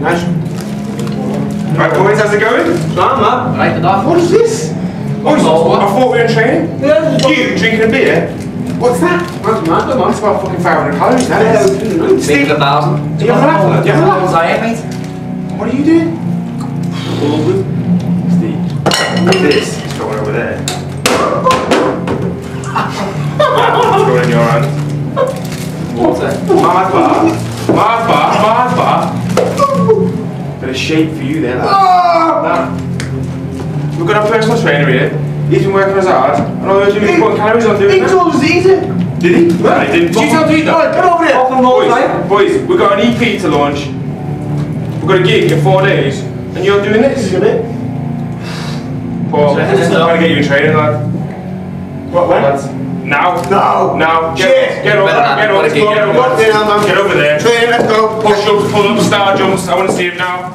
Nice. Right, boys, how's it going? Sam, man. Right, the dog. What is this? Oh, it's- what? I thought we were in training. Yeah, You drinking a beer? What's that? Man's mad, man. That's about fucking 500 calories, that is. Think Steve, of a thousand. Do you have a laugh? Do you have a laugh? What's that, mate? what are you doing? Steve, this is going over there. it's going in your hand. Water. Mars bar. Bar. A shape for you there, ah! lad. Now, we've got a personal trainer here. Eh? He's been working as hard. And all you're doing is putting calories on doing He told us to eat it. Did he? No, he didn't. Did you tell him to eat? Get over there. Off and roll, mate. Boys, boys, we've got an EP to launch. We've got a gig in four days. And you're doing this? Isn't it? Paul, I'm trying to get you in training, lad. What, when? Lads. Now. No. Now. Get, get over, Better get over, put a get over, in. What the hell, man? Get over there. Training, let's go. Push ups, pull ups, star jumps. I want to see him now.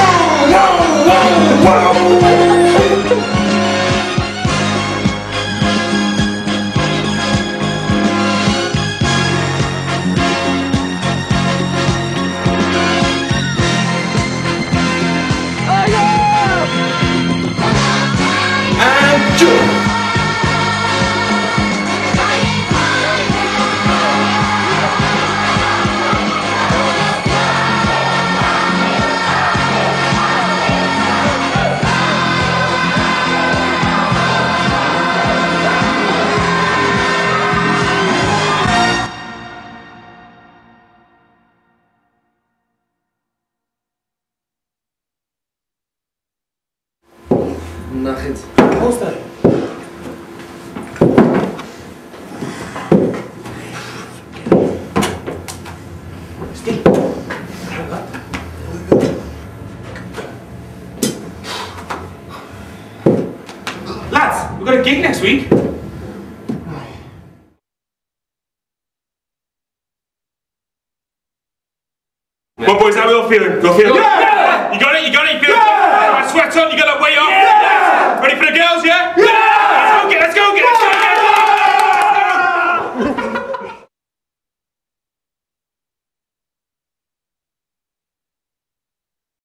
Nothing. What's that? Steve. Lads, we've got a gig next week. Well, boys, how we all feeling? We all feeling? Yeah! You got it, you got it, you feel it? Right, sweat on, you got that weight up.